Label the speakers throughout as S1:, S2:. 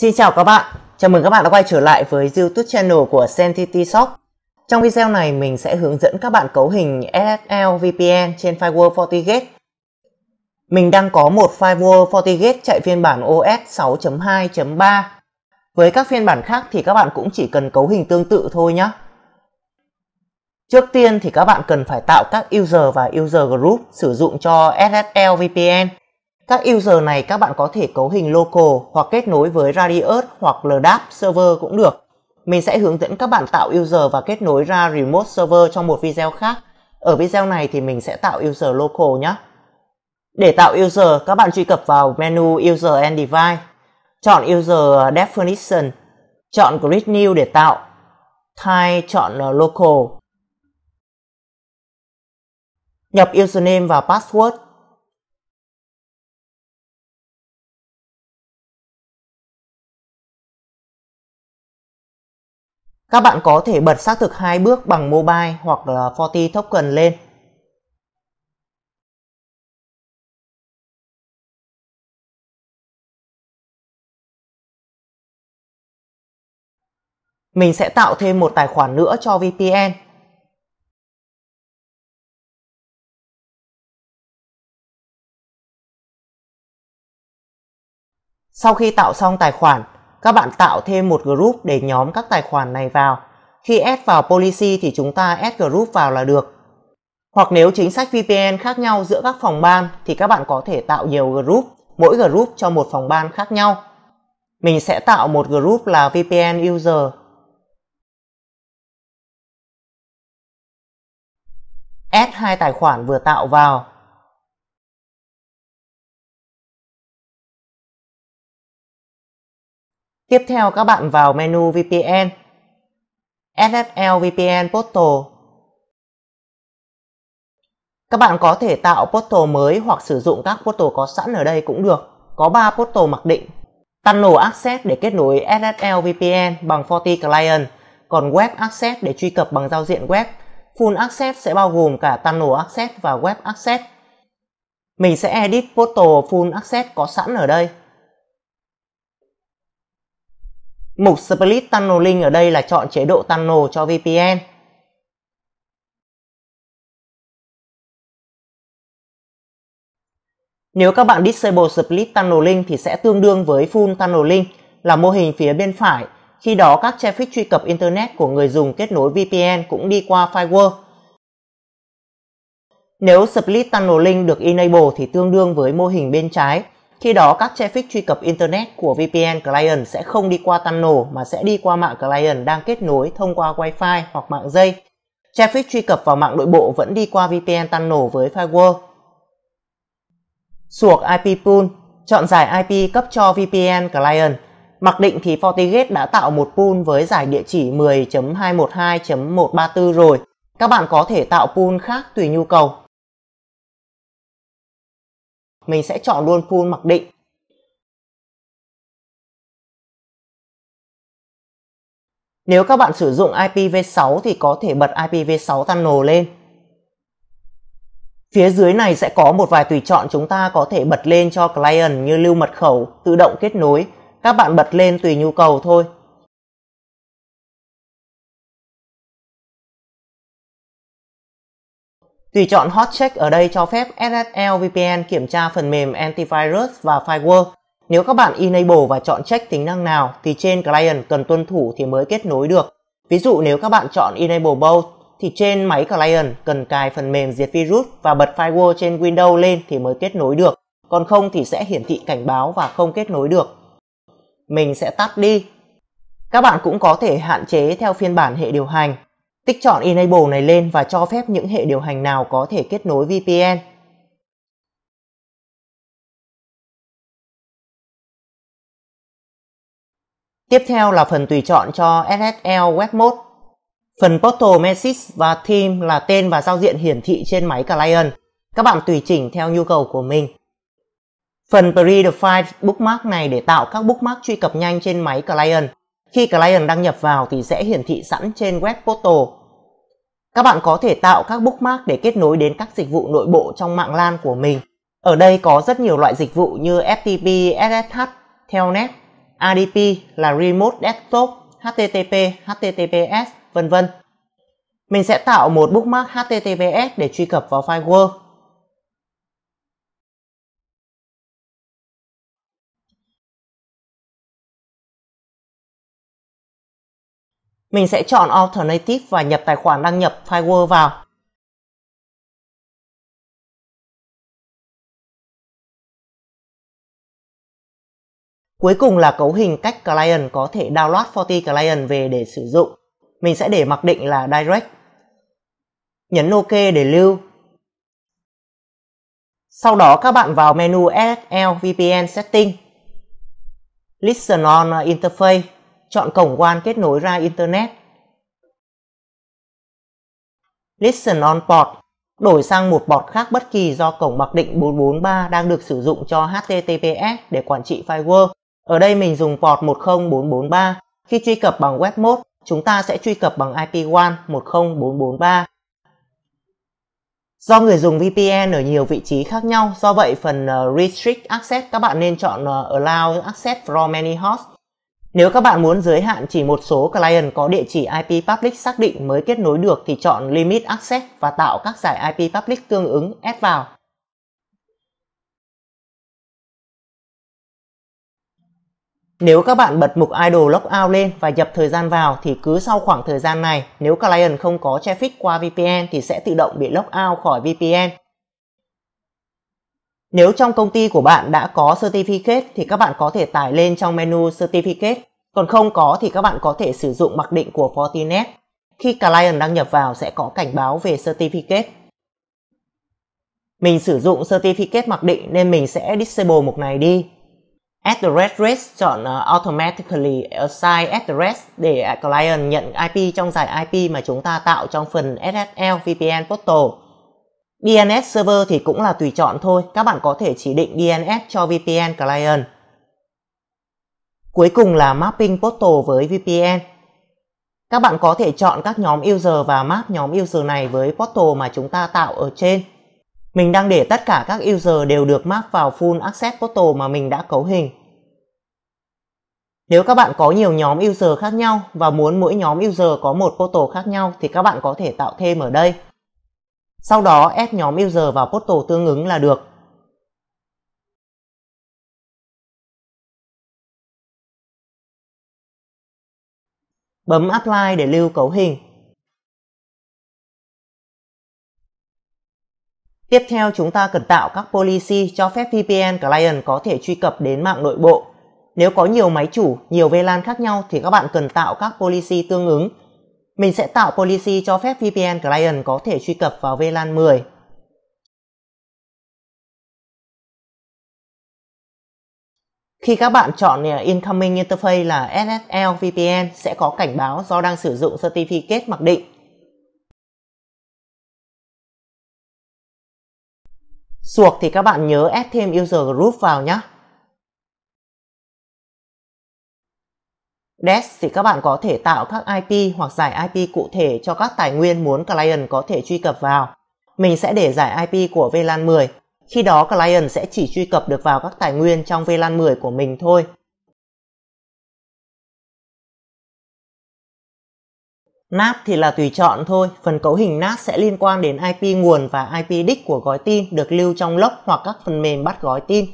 S1: Xin chào các bạn, chào mừng các bạn đã quay trở lại với YouTube channel của Sentity Shop. Trong video này mình sẽ hướng dẫn các bạn cấu hình SSL VPN trên Firewall FortiGate. Mình đang có một Firewall FortiGate chạy phiên bản OS 6.2.3. Với các phiên bản khác thì các bạn cũng chỉ cần cấu hình tương tự thôi nhé. Trước tiên thì các bạn cần phải tạo các user và user group sử dụng cho SSL VPN. Các user này các bạn có thể cấu hình local hoặc kết nối với Radius hoặc LDAP server cũng được. Mình sẽ hướng dẫn các bạn tạo user và kết nối ra remote server trong một video khác. Ở video này thì mình sẽ tạo user local nhé. Để tạo user, các bạn truy cập vào menu User and Device, chọn User Definition, chọn Create New để tạo, Type chọn ờ, Local, nhập username và password Các bạn có thể bật xác thực hai bước bằng mobile hoặc là Forti token lên. Mình sẽ tạo thêm một tài khoản nữa cho VPN. Sau khi tạo xong tài khoản, các bạn tạo thêm một group để nhóm các tài khoản này vào. Khi add vào policy thì chúng ta add group vào là được. Hoặc nếu chính sách VPN khác nhau giữa các phòng ban thì các bạn có thể tạo nhiều group, mỗi group cho một phòng ban khác nhau. Mình sẽ tạo một group là VPN user. Add hai tài khoản vừa tạo vào Tiếp theo các bạn vào menu VPN, SSL VPN Portal. Các bạn có thể tạo portal mới hoặc sử dụng các portal có sẵn ở đây cũng được. Có 3 portal mặc định. Tunnel Access để kết nối SSL VPN bằng Forti Client, còn Web Access để truy cập bằng giao diện web. Full Access sẽ bao gồm cả Tunnel Access và Web Access. Mình sẽ edit portal Full Access có sẵn ở đây. Mục Split Tunneling ở đây là chọn chế độ tunnel cho VPN. Nếu các bạn disable split tunneling thì sẽ tương đương với full tunneling là mô hình phía bên phải. Khi đó, các traffic truy cập internet của người dùng kết nối VPN cũng đi qua firewall. Nếu split tunneling được enable thì tương đương với mô hình bên trái khi đó các traffic truy cập Internet của VPN client sẽ không đi qua tunnel mà sẽ đi qua mạng client đang kết nối thông qua Wi-Fi hoặc mạng dây. Traffic truy cập vào mạng nội bộ vẫn đi qua VPN tunnel với firewall. Suộc IP pool, chọn giải IP cấp cho VPN client. Mặc định thì FortiGate đã tạo một pool với giải địa chỉ 10.212.134 rồi. Các bạn có thể tạo pool khác tùy nhu cầu mình sẽ chọn luôn pool mặc định. Nếu các bạn sử dụng IPv6 thì có thể bật IPv6 tunnel lên. Phía dưới này sẽ có một vài tùy chọn chúng ta có thể bật lên cho client như lưu mật khẩu, tự động kết nối. Các bạn bật lên tùy nhu cầu thôi. Tùy chọn Hot Check ở đây cho phép SSL VPN kiểm tra phần mềm antivirus và firewall. Nếu các bạn enable và chọn check tính năng nào, thì trên client cần tuân thủ thì mới kết nối được. Ví dụ nếu các bạn chọn enable both, thì trên máy client cần cài phần mềm diệt virus và bật firewall trên Windows lên thì mới kết nối được. Còn không thì sẽ hiển thị cảnh báo và không kết nối được. Mình sẽ tắt đi. Các bạn cũng có thể hạn chế theo phiên bản hệ điều hành. Tích chọn Enable này lên và cho phép những hệ điều hành nào có thể kết nối VPN. Tiếp theo là phần tùy chọn cho SSL Web Mode. Phần Portal Message và Theme là tên và giao diện hiển thị trên máy client. Các bạn tùy chỉnh theo nhu cầu của mình. Phần Predefined Bookmark này để tạo các bookmark truy cập nhanh trên máy client. Khi client đăng nhập vào thì sẽ hiển thị sẵn trên web portal. Các bạn có thể tạo các bookmark để kết nối đến các dịch vụ nội bộ trong mạng LAN của mình. Ở đây có rất nhiều loại dịch vụ như FTP, SSH, Telnet. RDP là Remote Desktop, HTTP, HTTPS, vân vân. Mình sẽ tạo một bookmark HTTPS để truy cập vào file Mình sẽ chọn Alternative và nhập tài khoản đăng nhập firewall vào. Cuối cùng là cấu hình cách client có thể download Forti Client về để sử dụng. Mình sẽ để mặc định là Direct. Nhấn OK để lưu. Sau đó các bạn vào menu SSL VPN Setting. Listen on Interface. Chọn cổng WAN kết nối ra Internet. Listen on port. Đổi sang một port khác bất kỳ do cổng mặc định 443 đang được sử dụng cho HTTPS để quản trị firewall. Ở đây mình dùng port 10443. Khi truy cập bằng web mode, chúng ta sẽ truy cập bằng IP1 10443. Do người dùng VPN ở nhiều vị trí khác nhau, do vậy phần ờ, Restrict Access các bạn nên chọn ờ, Allow Access from many hosts. Nếu các bạn muốn giới hạn chỉ một số client có địa chỉ IP public xác định mới kết nối được thì chọn Limit Access và tạo các giải IP public tương ứng add vào. Nếu các bạn bật mục Idle Logout lên và nhập thời gian vào thì cứ sau khoảng thời gian này, nếu client không có traffic qua VPN thì sẽ tự động bị logout khỏi VPN. Nếu trong công ty của bạn đã có Certificate thì các bạn có thể tải lên trong menu Certificate, còn không có thì các bạn có thể sử dụng mặc định của Fortinet. Khi client đăng nhập vào sẽ có cảnh báo về Certificate. Mình sử dụng Certificate mặc định nên mình sẽ disable mục này đi address chọn ờ, automatically assign address để client nhận IP trong giải IP mà chúng ta tạo trong phần SSL VPN Portal. DNS server thì cũng là tùy chọn thôi, các bạn có thể chỉ định DNS cho VPN client. Cuối cùng là mapping portal với VPN. Các bạn có thể chọn các nhóm user và map nhóm user này với portal mà chúng ta tạo ở trên. Mình đang để tất cả các user đều được map vào full access portal mà mình đã cấu hình. Nếu các bạn có nhiều nhóm user khác nhau và muốn mỗi nhóm user có một portal khác nhau thì các bạn có thể tạo thêm ở đây. Sau đó ép nhóm user vào portal tương ứng là được. Bấm Apply để lưu cấu hình. Tiếp theo chúng ta cần tạo các policy cho phép VPN client có thể truy cập đến mạng nội bộ. Nếu có nhiều máy chủ, nhiều VLAN khác nhau thì các bạn cần tạo các policy tương ứng. Mình sẽ tạo policy cho phép VPN client có thể truy cập vào VLAN 10. Khi các bạn chọn à, Incoming Interface là SSL VPN sẽ có cảnh báo do đang sử dụng Certificate mặc định. Suộc thì các bạn nhớ add thêm user group vào nhé. Desk thì các bạn có thể tạo các IP hoặc giải IP cụ thể cho các tài nguyên muốn client có thể truy cập vào. Mình sẽ để giải IP của VLAN 10. Khi đó client sẽ chỉ truy cập được vào các tài nguyên trong VLAN 10 của mình thôi. NAT thì là tùy chọn thôi, phần cấu hình NAT sẽ liên quan đến IP nguồn và IP đích của gói tin được lưu trong lốc hoặc các phần mềm bắt gói tin.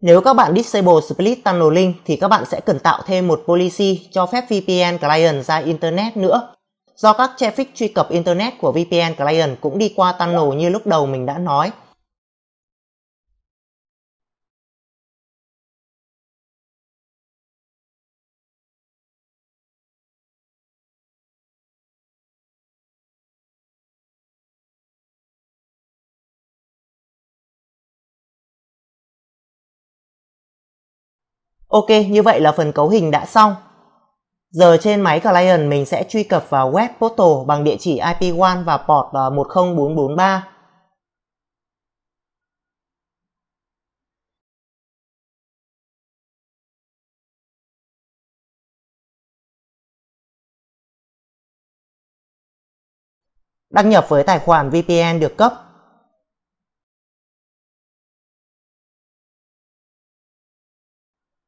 S1: Nếu các bạn disable split tunneling thì các bạn sẽ cần tạo thêm một policy cho phép VPN client ra Internet nữa. Do các traffic truy cập Internet của VPN client cũng đi qua tunnel như lúc đầu mình đã nói. Ok, như vậy là phần cấu hình đã xong. Giờ trên máy client mình sẽ truy cập vào web portal bằng địa chỉ IP1 và port à, 10443. Đăng nhập với tài khoản VPN được cấp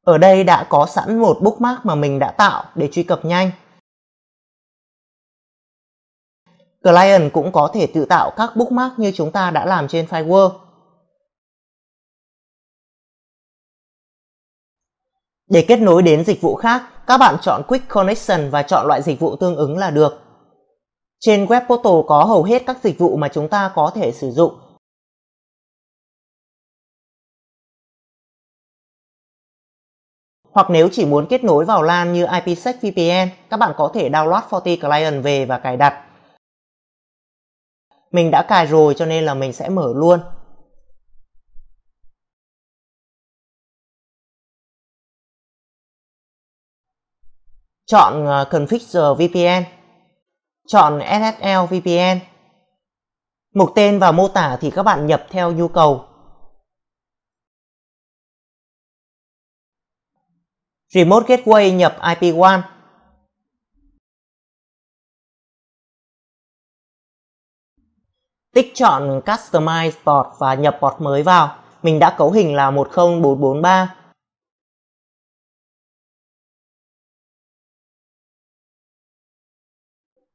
S1: Ở đây đã có sẵn một bookmark mà mình đã tạo để truy cập nhanh. Client cũng có thể tự tạo các bookmark như chúng ta đã làm trên Firewall. Để kết nối đến dịch vụ khác, các bạn chọn Quick Connection và chọn loại dịch vụ tương ứng là được. Trên web portal có hầu hết các dịch vụ mà chúng ta có thể sử dụng. Hoặc nếu chỉ muốn kết nối vào LAN như IPsec VPN, các bạn có thể download FortiClient về và cài đặt. Mình đã cài rồi cho nên là mình sẽ mở luôn. Chọn ờ, Configure VPN. Chọn SSL VPN. Mục tên và mô tả thì các bạn nhập theo nhu cầu. Remote Gateway nhập IP1. Tích chọn Customize port và nhập port mới vào. Mình đã cấu hình là 10443.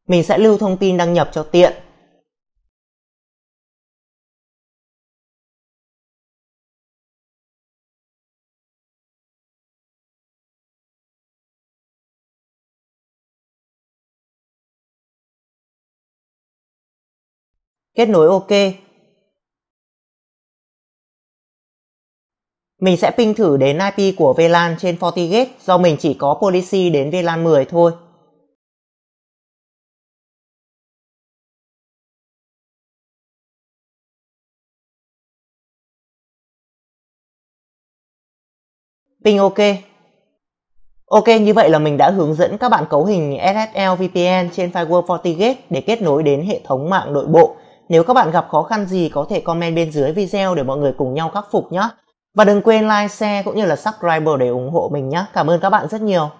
S1: Mình sẽ lưu thông tin đăng nhập cho tiện. Kết nối OK. Mình sẽ ping thử đến IP của VLAN trên FortiGate do mình chỉ có policy đến VLAN 10 thôi. Ping OK. Ok, như vậy là mình đã hướng dẫn các bạn cấu hình SSL VPN trên Firewall FortiGate để kết nối đến hệ thống mạng nội bộ. Nếu các bạn gặp khó khăn gì có thể comment bên dưới video để mọi người cùng nhau khắc phục nhé. Và đừng quên like, share cũng như là subscribe để ủng hộ mình nhé. Cảm ơn các bạn rất nhiều.